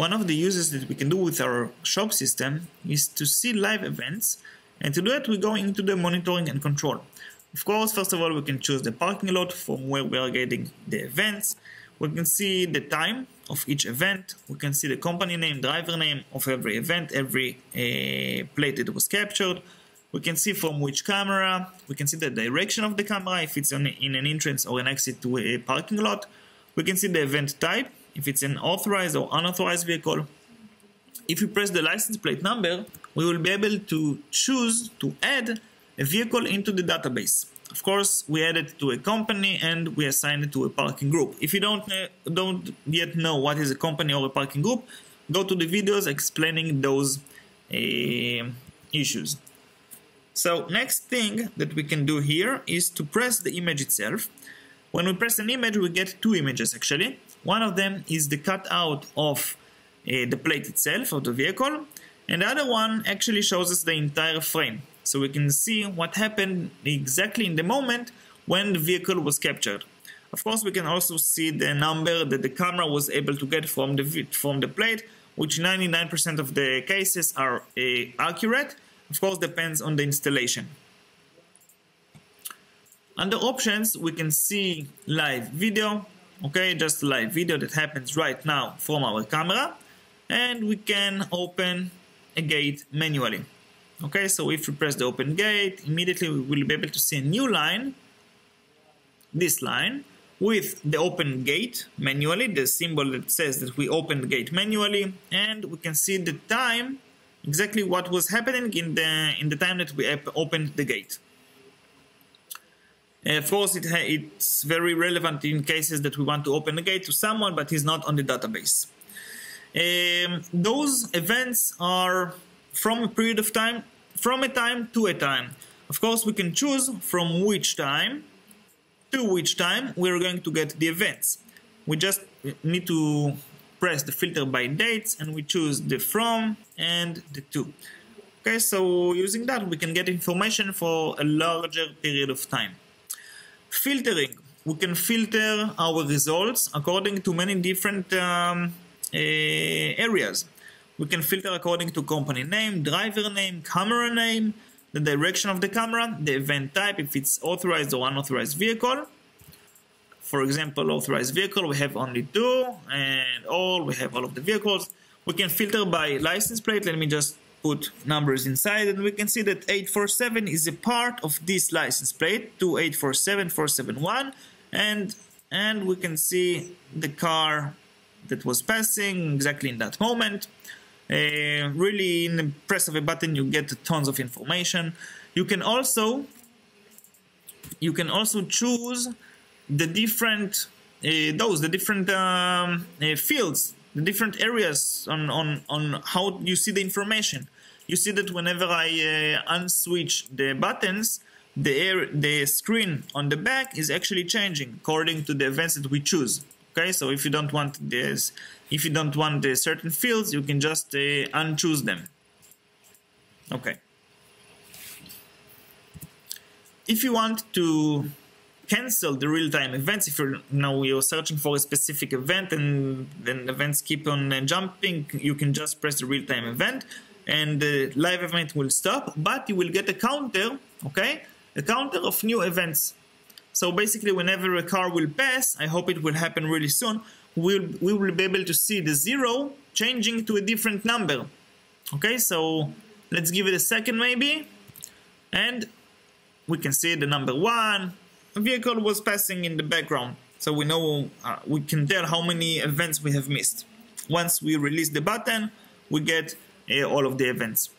one of the uses that we can do with our SHOB system is to see live events and to do that we go into the monitoring and control. Of course, first of all, we can choose the parking lot from where we are getting the events. We can see the time of each event. We can see the company name, driver name of every event, every uh, plate that was captured. We can see from which camera. We can see the direction of the camera, if it's on, in an entrance or an exit to a parking lot. We can see the event type, if it's an authorized or unauthorized vehicle. If we press the license plate number, we will be able to choose to add a vehicle into the database. Of course, we add it to a company and we assign it to a parking group. If you don't, uh, don't yet know what is a company or a parking group, go to the videos explaining those uh, issues. So next thing that we can do here is to press the image itself. When we press an image, we get two images actually. One of them is the cutout of uh, the plate itself of the vehicle, and the other one actually shows us the entire frame so we can see what happened exactly in the moment when the vehicle was captured. Of course, we can also see the number that the camera was able to get from the from the plate, which 99% of the cases are uh, accurate. Of course, depends on the installation. Under options, we can see live video, okay, just live video that happens right now from our camera, and we can open a gate manually. Okay, so if we press the open gate, immediately we will be able to see a new line, this line, with the open gate manually, the symbol that says that we opened the gate manually, and we can see the time, exactly what was happening in the in the time that we opened the gate. Of course, it it's very relevant in cases that we want to open the gate to someone, but he's not on the database. Um, those events are from a period of time, from a time to a time. Of course, we can choose from which time to which time we're going to get the events. We just need to press the filter by dates and we choose the from and the to. Okay, so using that we can get information for a larger period of time. Filtering. We can filter our results according to many different um, uh, areas. We can filter according to company name, driver name, camera name, the direction of the camera, the event type, if it's authorized or unauthorized vehicle. For example, authorized vehicle, we have only two, and all, we have all of the vehicles. We can filter by license plate. Let me just put numbers inside, and we can see that 847 is a part of this license plate, 2847471, and and we can see the car that was passing exactly in that moment. Uh, really, in the press of a button, you get tons of information. You can also you can also choose the different uh, those the different um, uh, fields, the different areas on on on how you see the information. You see that whenever I uh, unswitch the buttons, the air, the screen on the back is actually changing according to the events that we choose. Okay, so if you don't want this, if you don't want the certain fields, you can just uh, unchoose them. Okay. If you want to cancel the real-time events, if you're you now you're searching for a specific event and then events keep on uh, jumping, you can just press the real-time event and the live event will stop, but you will get a counter, okay, a counter of new events. So basically, whenever a car will pass, I hope it will happen really soon, we'll, we will be able to see the zero changing to a different number. Okay, so let's give it a second maybe. And we can see the number one. Vehicle was passing in the background. So we know, uh, we can tell how many events we have missed. Once we release the button, we get uh, all of the events.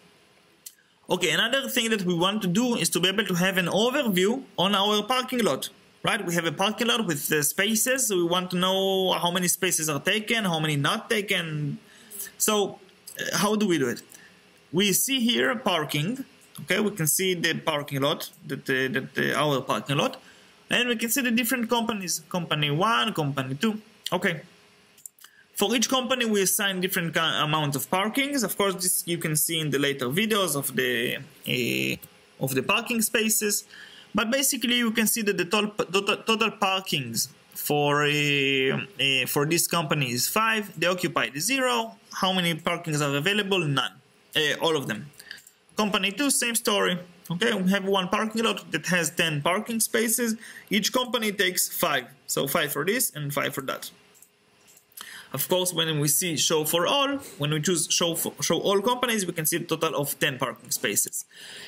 Okay, another thing that we want to do is to be able to have an overview on our parking lot right? We have a parking lot with the spaces. So we want to know how many spaces are taken, how many not taken. So uh, how do we do it? We see here parking. Okay, we can see the parking lot, that, uh, that uh, our parking lot, and we can see the different companies. Company one, company two. Okay. For each company, we assign different amount of parkings. Of course, this you can see in the later videos of the uh, of the parking spaces. But basically, you can see that the total, total, parkings for uh, for this company is five. They occupied is zero. How many parkings are available? None. all of them. Company two, same story. Okay, we have one parking lot that has 10 parking spaces. Each company takes five. So five for this and five for that. Of course, when we see show for all, when we choose show for, show all companies, we can see a total of 10 parking spaces.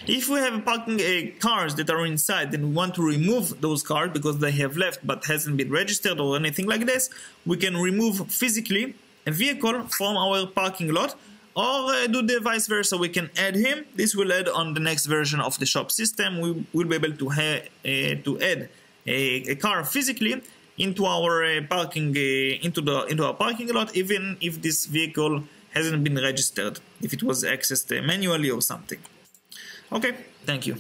If we have parking uh, cars that are inside, and we want to remove those cars because they have left but hasn't been registered or anything like this, we can remove physically a vehicle from our parking lot or uh, do the vice versa. We can add him. This will add on the next version of the SHOB system. We will be able to, uh, to add a, a, car physically into our uh, parking uh, into the into our parking lot even if this vehicle hasn't been registered if it was accessed uh, manually or something. Okay. Thank you